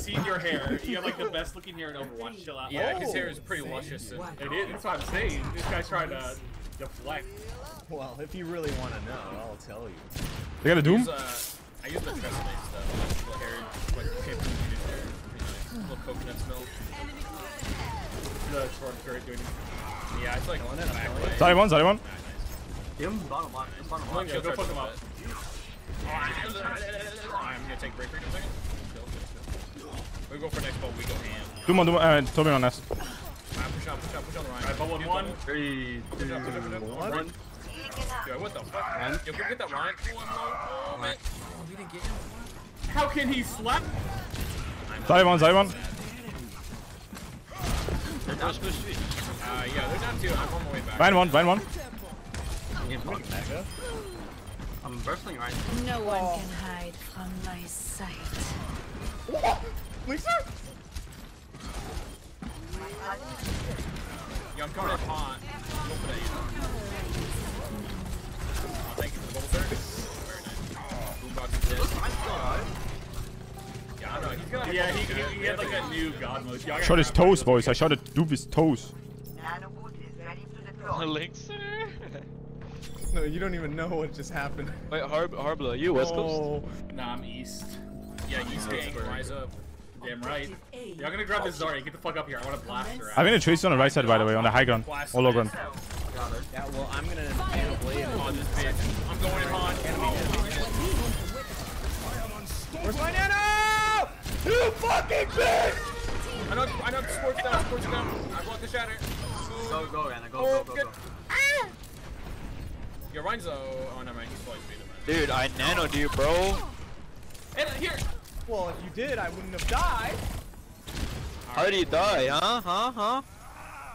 seen your hair. You have like the best looking hair in Overwatch. Chill out. Yeah, his hair is pretty luscious. And, It is. That's what I'm saying. This guy's trying to deflect. Well, if you really want to know, I'll tell you. They got a Doom? use, uh, I use the Tresemme stuff. Little hair, like shape hair. Pretty. Little coconut smell. The short skirt doing. Yeah, it's like on it. Back way. Side one, side one. Nice, nice. Him, bottom line. Bottom line. go go fuck fuck him him up. I'm gonna take break for a second. We go for next ball. We go ham. Doom on Doom. Uh, Toby on nest. Ah, push out, push out, push on the Rein. Alright, one. Three, two, Push push push one. Yo, what the fuck? Run. Yo, go get that Rein. One more moment. Oh, we didn't get him. How can he slap? Side one, side one. Push, push, push. Uh, yeah, they're down two. I'm on my way back. Vine one, vine one. I'm bursting right. No one can hide from my sight. Yo, I'm coming in hot. Go for that, you know. Oh, thank you for the bubble surge. Very nice. Boombox is dead. Yeah, I know. He's gonna Yeah, he, he, he had like a new god mode. Y'all Shot his toes, boys. I shot at Doom's toes. Nano Boost is ready to deploy. Links. No, you don't even know what just happened. Wait, Harb Harbleu, you West Coast? Oh. Nah, I'm east. Yeah, he's gang. Rise up. Damn right. Y'all gonna grab this Zarya. Get the fuck up here. I want to blast her. I think the trace on the right side, by the way, on the high ground. All low ground. Yeah, well, I'm gonna Nano Blade. On this bitch. I'm going in hot. Where's my Nano? You fucking bitch! I know, I know, sports down, sports down. I blocked the shatter. Go, go, Ana. Go, Oh, go, go, good. go. Yo, Rein's uh, oh, never mind. He's probably speeding. Dude, I nanoed you, bro. And here. Well, if you did, I wouldn't have died. How did you die, huh? Huh? Huh?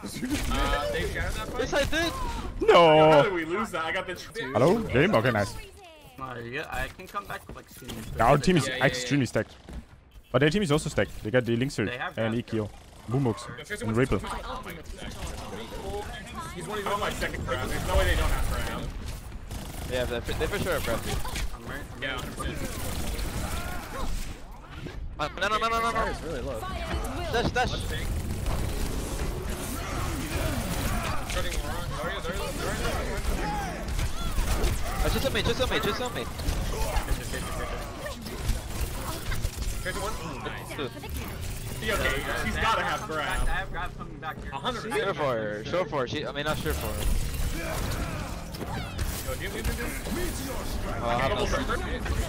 Uh, they shattered that fight? Yes, I did. How No. did we lose that? I got the. Hello? Game? Okay, nice. Uh, yeah, I can come back like senior. Yeah, our team is Yeah, yeah, yeah. extremely stacked. But their team is also stacked. They got the Linkzr and that. EQO. Boombox and wants- Ripple. Oh my. He's one of I'm on my second crab. There's no way they don't have crab. Yeah, they for, they for sure are preppy. I'm right. Yeah, 100%. Uh, no, no, no, no, no, no. It's really low. Dash, dash. Uh, just on me, just on me, just on me. Tracer one. Nice. Dude, okay. She's gotta have grab. I have grab coming back here. 100. Sure for her, sure for her. She, I mean, not sure for her. Yo, do, do, do, do.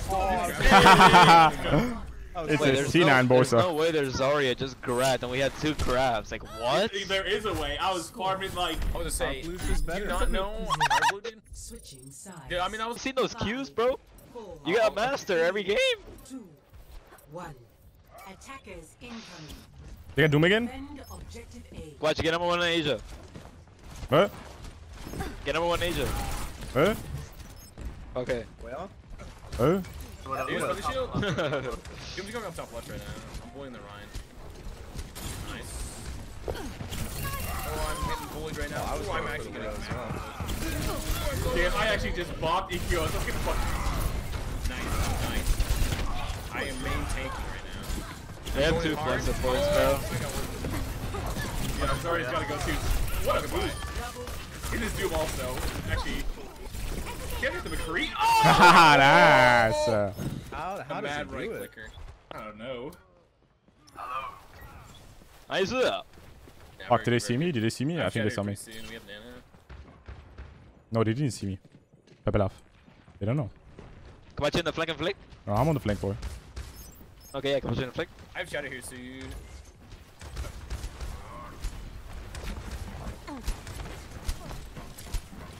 Oh, I have Bubble no- surge. It's Wait, a there's C9 no, there's no way there's Zarya just grabbed and we had two crabs. Like, what? There is a way. I was farming like. I was gonna say, Top blues do you not know blue dude? Switching sides. Yeah, I mean, I was seen those cues, bro? Four, You got master every game. two, one. Attackers incoming. They got Doom again? Defend objective A. Watch, get number one in Asia. Huh? Get number one in Asia. Huh? Okay. Well, Huh? What Use for the shield. Doom's going up top left right now. I'm bullying the Rein. Nice. Oh, I'm getting bullied right now. I was oh, I'm actually getting. as well. Damn, I actually just bopped EQ. Let's get the fuck. Nice, nice. I am main tanking right now. They have two hard. flex supports, bro. Oh, I got one. Yeah, Zarya's gotta go too. What a boost. It is Doom also. Actually. Can't hit the McCree. Oh! nice. Uh, How, how does bad he right it? clicker. I don't know. Nice. Yeah, fuck, we're- did they see me? Did they see me? I I'm think they saw me. soon. We have Nana. No, they didn't see me. Pepper laugh. They don't know. Come on, chin the flank and flick. No, I'm on the flank, boy. Okay, yeah, come on, chin and flick. I have Shadow here soon.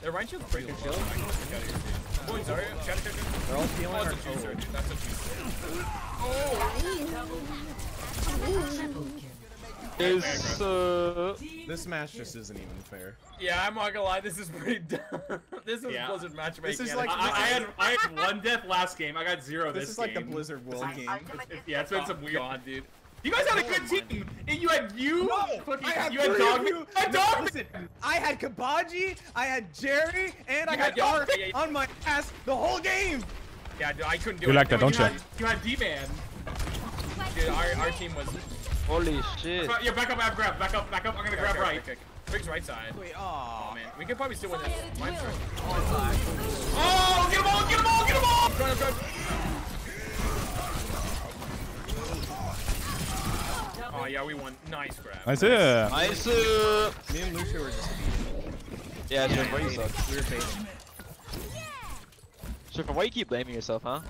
Their Rein shield's pretty low. I can Shadow here soon. Boy, Zarya, Shadow Shadow. They're all stealing Oh, our it's a juicer, total. dude. That's a juicer. Is uh, This match just isn't even fair. Yeah, I'm not gonna lie, this is pretty dumb. this is Yeah. Blizzard matchmaking. This is like- I, I, I had I had one death last game. I got zero This this, is like the. Blizzard World game. Yeah, it's been some Oh, weird. God, dude. You guys had a good team. And You had you. No, fucking, I had you had dog. you. I had No, dog. listen, I had Kabaji, I had Jerry, and I You had had- yeah, Ark yeah, yeah. on my ass the whole game. Yeah, dude, I couldn't do You it. like that, No, don't you? you had D-Man. dude, our, our team was. Holy shit. Yeah, back up, I have grab. Back up, back up. I'm gonna grab right. Okay, Brig's right side. Wait, Oh aw. man, we could probably still win this. Mine's right. Oh, get him all, get him all, get him all! Run, run, Oh yeah, we won. Nice grab. Nice, yeah. Nice. uh, Me and Lucio were just Yeah, Sure, why you suck? we were baiting. Sure, why you keep blaming yourself, huh?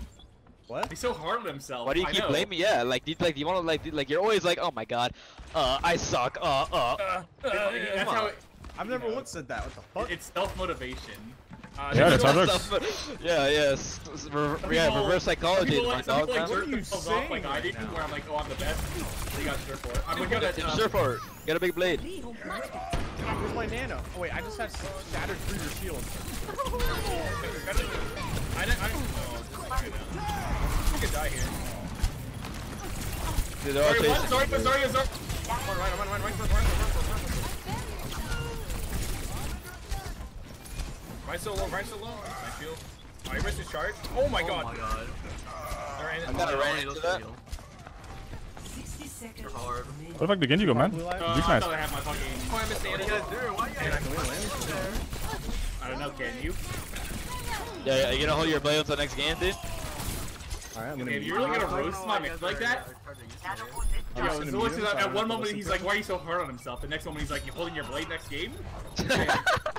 What? He's so hard on himself. Why do you I keep know. blaming? Yeah, like, you, like, you wanna, like, like, you're always like, oh my god, uh, I suck, uh, uh. Uh, uh, That's Come how on. it, I've never once said that. What the fuck? it's self-motivation. Uh, Yeah, that's how is- it works. yeah, yes. Re- Some yeah, people- reverse psychology Some is people, like, dog like, what are you themselves off like saying I right did, now? where I'm like, oh, I'm the best. They got sure for it. I'm gonna go to. Um, Sure for it. Get a big blade. Where's my nano? Oh wait, I just had shattered through your shield. I didn't. I didn't. Oh, this is good now. We could die here. Dude, they're all Sorry, what? chasing. Sorry, but sorry, sorry. Come on, run, run, run, run, run, run, run, run, run, run. Right so low, right so low. I feel. Oh, he missed his charge. Oh my Oh god. my god. Alright, I gotta Oh, ran he into that. heal. 60 seconds. You're hard. remaining. What the fuck did Genji go, man? Uh, Weak I nice. thought I had my fucking. Oh, I missed the What are you guys doing? Why you guys Can we win? I don't know. Can you? Yeah, yeah, you gonna hold your blade until next game, dude? Alright, I'm gonna If be. you're really gonna roast my why mix like that, are charging this Nano way. boost is Yo, Listen to so me, so at one moment he's like, why are you so hard on himself? The next moment he's like, you're holding your blade next game?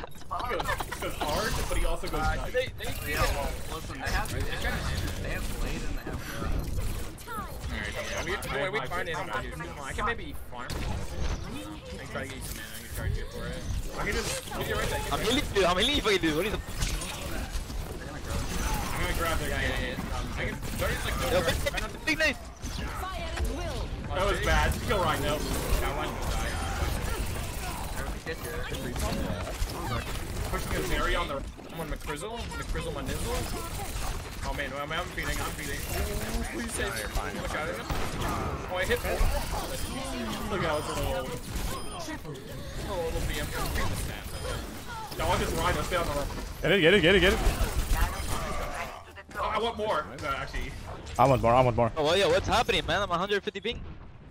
also goes uh, nice. They, they did yeah, well, listen, they have to stand late in the half. Alright, we have to go away. We can find it. I can maybe farm. I can try to get you some mana. I can charge you for it. I can just. I'm healing, dude. I'm healing if um, I can do it. What is the. I'm gonna grab the guy. Yeah, yeah, yeah. I can. Dirty's like nowhere. Big knife! That was bad. Kill Rhino. Now Rhino die. Everything gets you. Pushing his area on the. I'm on McCrizzle. McCrizzle my nizzle. Oh man, I'm, I'm feeding. I'm feeding. Ooh, please save me. Look at it. Oh, I hit. Oh, Look how it's a little. oh, little BM. I'm feeding the stats. No, I want this Rhino. Stay on the run. Get it, get it, get it, get it. Oh, I want more. No, actually. I want more, I want more. Oh, well, yeah, what's happening, man? I'm 150 ping.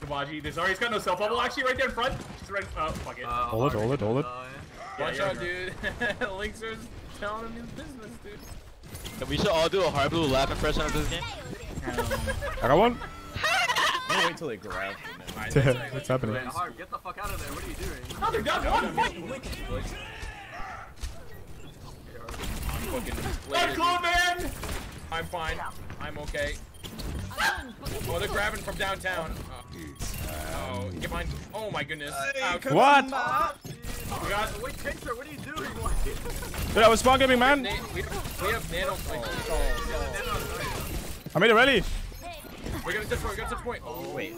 Kabaji, there's already he's got no self bubble actually right there in front. Just right. Oh, fuck it. Uh, Hold it, hold it, hold it. uh, Yeah, Watch out, dude. Linkzr's telling him his business, dude. And we should all do a Harbleu laugh impression of this game. I got one. I'm gonna wait till they grab me. Alright, that's. What's happening? Wait, Harv, get the fuck out of there. What are you doing? Oh, they're down one. Fuck. I'm fucking Let's go, man. I'm fine. I'm okay. Oh, they're grabbing from downtown. Oh, oh get mine. Oh my goodness. Ow, come What? We got. Wait, Chaser, what are you doing? Dude, I was spawn gaming, man. Na- we, we have nano points. I made it ready. We're gonna touch point. We're gonna touch point. Oh, Wait,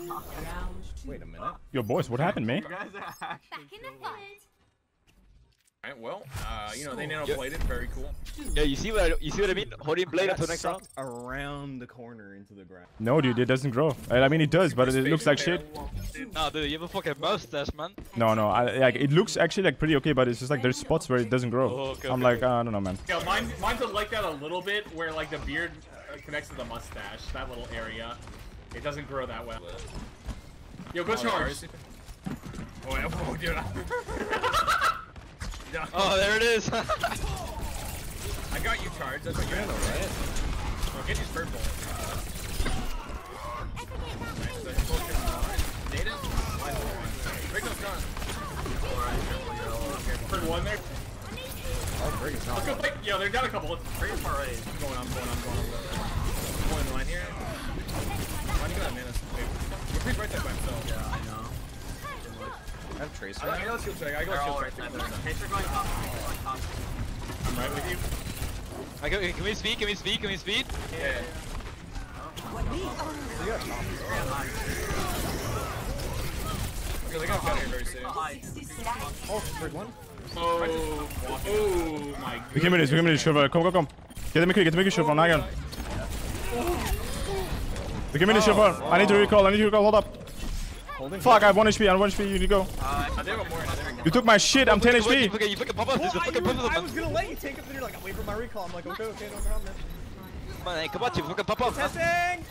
wait a minute. Yo, boys, what happened, man? You guys are actually cool. Alright, well, uh, you know, they nano played it. Very cool. Yeah, you see what I, you see what I mean? Holding blade I until got next round. around the corner into the ground. No, dude, it doesn't grow. I I mean, it does, but it, it looks like shit. Nah, dude, you have a fucking mustache, man. No, no, I, like it looks actually like pretty okay, but it's just like there's spots where it doesn't grow. Oh, okay, I'm okay, like, uh, I don't know, man. Yeah, mine, mine's like that a little bit, where like the beard uh, connects to the mustache, that little area. It doesn't grow that well. Yo, go Oh, charge. yeah, Oh, yeah, oh, dude. No. Oh, there it is. I got you charged. That's what you're in, right? Well, get these purple. Turn one there. Oh, yo, they've got a couple. Brig's far right. Going on, going on, going on. Going on. Let's I got shield check. I got shield check. Going up. I'm right with you. I can, can we speed? Can we speed? Can we speed? Yeah. yeah. Oh, what we are. Okay, they. Oh, break one. Oh, oh my god. We can finish. we can finish. Shova. come, come, kom. Get the Miku, get the Miku, Shova, on We can finish. Shova. I need to recall, I need to recall, hold up. Holding. Fuck, I have 1 HP, I have 1 HP, you need to go. Uh, they have more. They You took my shit, I'm 10 You HP. fucking, you fucking pop up. Well, There's a I, fucking you, pop up. I was gonna let you take it, but you're like, I'm waiting for my recall. I'm like, okay, okay, no problem. Man, hey, come on, you fucking pop up. Testing.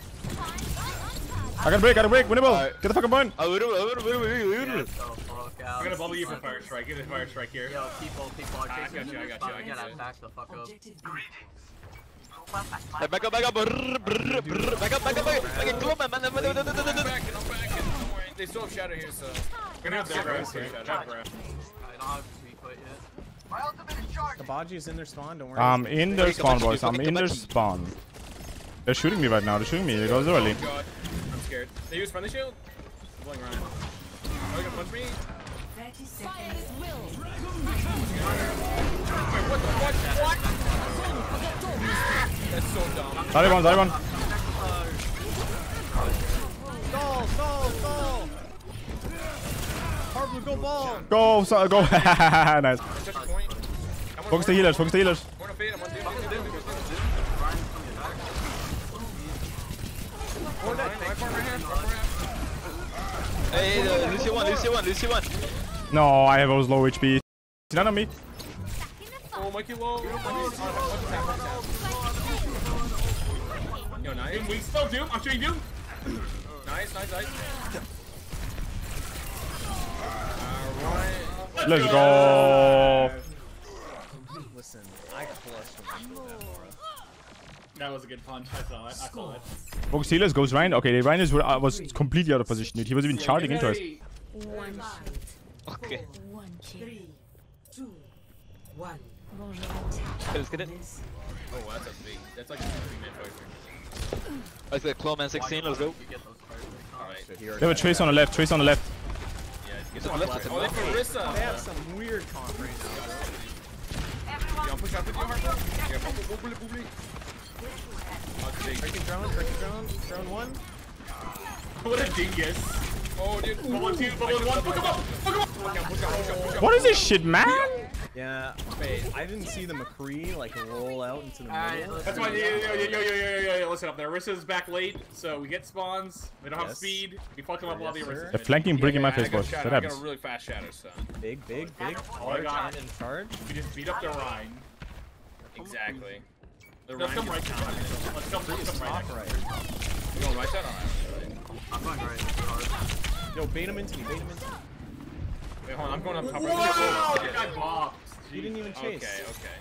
I got a break, I got a break, winnable! Alright. Get the fucking point! Oh, wait, wait, wait, wait, wait, wait, Yeah, wait. so fuck out. I'm gonna bubble you for fire strike. Get a fire strike here. Yo, people, people are I chasing got you, I got you, I got out, you. back the fuck up. Objective B. Back up, back up, brrr, brrr, brrr. back up, back up, back up, still have shadow here, so. We're gonna have Zero, zero. zero, Zero. shadow. Zero. I don't have to quit yet. My ultimate is charged. Kabaji's in their spawn, don't worry. I'm in their spawn, boys. I'm in their spawn. They're shooting me right now. They're shooting me. It goes oh, early. Oh god, I'm scared. They use friendly shield? I'm going Rein. Oh, you gonna punch me? 30 seconds. Wait, what the fuck? What? That's so dumb. Sorry one, sorry one. Go ball. Go, so, go. nice. Focus the healers, focus the healers. Hey, Lucy one, Lucy one, Lucy one. No, I have was low HP. None on me. Oh, Mikey low. Yo, nice. Doom, we still Doom. I'm show you Doom. Nice, nice, nice. Alright. Let's go. Listen, I clutched him with that was a good punch. I saw it. I saw it. Focus healers goes Rein. Okay, the Rein is, uh, was completely out of position, dude. He was even charging into us. One shot. Okay. One kill. Three, two, one. Let's get it. Oh, that's a big. That's like a three minute fight. Let's get Cloneman 16, let's go. You get those first. Alright. So here They have a trace on the left, trace on the left. He's on left. Oh, they Marissa. They have some weird comp right now. Y'all push out the armor. Yeah, boom, boom, boom, boom, boom. Breaking drone, breaking drone, drone one. What a dingus. Oh, dude. Bubble two, bubble one. Fuck him up. Fuck him up. What is this shit, man? Yeah, wait, I didn't see the McCree like roll out into the middle. let's That's why, yo, yo, yo, yo, yo, yo, yo, yo, listen up. The Orisa's back late, so we get spawns. We don't have speed. We fuck them up while the Yes, sir. Orisa's The flanking brick in my face, I got boys. shadow. That I got happens. a really fast shadow, so. Big, big, big. Oh my God. Charge and charge. We just beat up the Rein. Exactly. The Let's come right now. Let's come, let's come right Top now. right. You going right side? Alright. I'm going right. hard. Yo, bait him into me, bait him into me. Wait, hold on. I'm going up top. Wow, right that guy bopped. He didn't even chase. Okay, okay.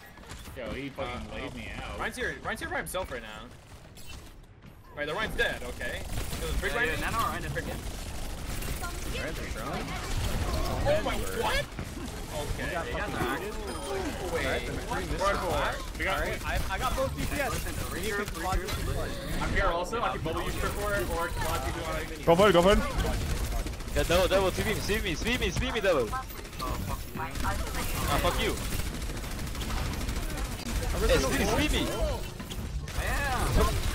Yo, he fucking Uh, laid me out. Rein's here. Rein's here by himself right now. Right, the Rein's dead. Okay. So the big Yeah, Rein. yeah, Nano, Rein, freaking. Alright, the. Oh my what? Okay. got yeah, fucking Wait. Alright, the McCree missed Run his for flash. it. We got, Alright, I, I got both DPS. Listen, We need regroup, to Kabaji regroup. to clutch. I'm here also. I can bubble you for four or Kamachi do anything. Go for it, go for it. Yeah, double, double, sweep me, sweep me, sweep me, sweep me, double. Ah, fuck you. Hey, sweep, sweep me. Yeah.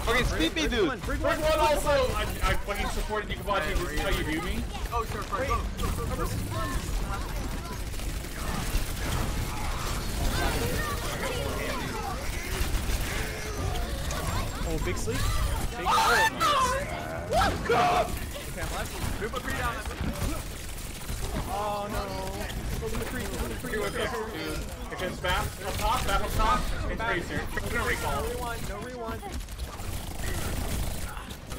Fucking sweep me, dude. Brig Bring one, one also. I, I fucking supported you, Kamachi. This is how you do me. Go, sure, first, go. Go, go, go. Oh, big sleep. Big oh, nice. Okay, I'm left. Group of down. Oh no. Against Bap. Up top, Bap up top. And Tracer. No recall. No rewind, no rewind.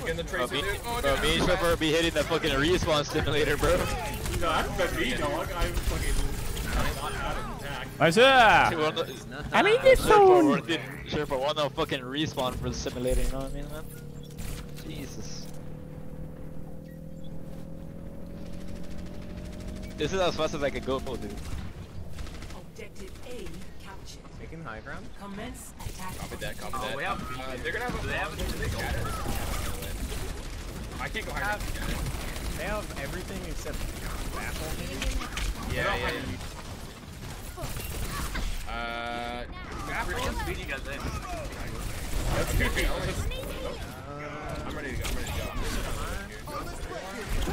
The Tracer. Bro, me, bro, me and Shepard be hitting the fucking respawn simulator, bro. No, that's the B dog. I'm fucking... Nice, yeah. I mean, this zone. Sure, for one, no fucking respawn for the simulator. You know what I mean, man? Jesus. This is as fast as I can go, dude. Objective A captured. Taking high ground. Commence attack. Copy that, copy Oh, that. we have Uh, they're gonna have a. Do they have they a- shatter. I can't go higher. They have everything except baffle Yeah, yeah, yeah. Uh, What speed you guys in? That's two feet. I'm ready to go. I'm ready to go. We go, we go, we go.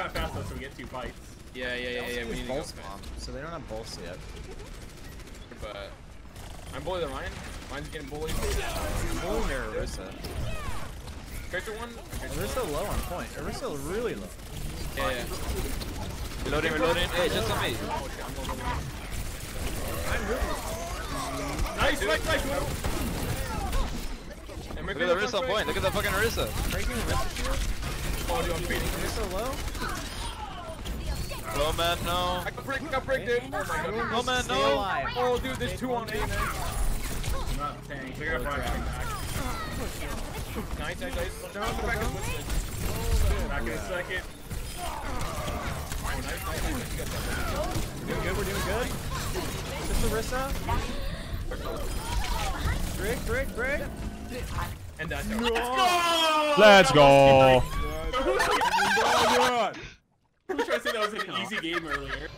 kind of fast though, so we get two fights. Yeah, yeah, yeah, yeah. We need to go Pulse fast. bomb, so they don't have pulse yet. But I'm bullying the Rein. Rein's getting bullied. Bullying their Orisa. Character one. Orisa low on point. Orisa really low. Yeah, yeah. Reloading, reloading. Hey, just on me. Nice, nice, nice. And Look at the Orisa on point. Look at the fucking Orisa. Breaking Orisa shield. Oh, dude, I'm feeding. Orisa low. Oh man, no. I got brick, I got brick, dude. Oh my god. Oh man, Stay no. alive. Oh, dude, there's two on me, man. I'm not tank. They're gonna probably come back. Nice, nice, nice. No, go back and switch. Back in a second. Oh, nice, nice, nice. You got that. Doing good, we're doing good. Just Orisa. Brick, brick, brick. And that's Let's go. Who was trying to say that was an easy game earlier?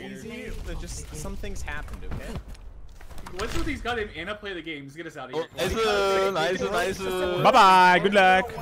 Easy. Just some things happened, okay? What's with these goddamn Ana play the games? Get us out of Oh, here. nice, nice, nice. Bye bye. Good luck.